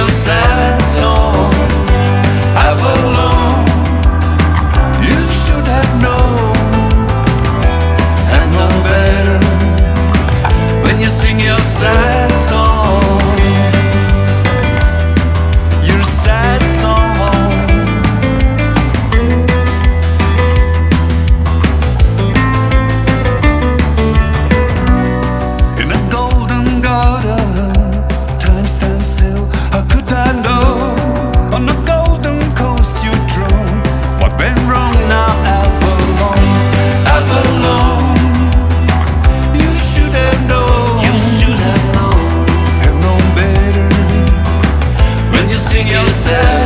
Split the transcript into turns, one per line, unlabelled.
yourself. Known.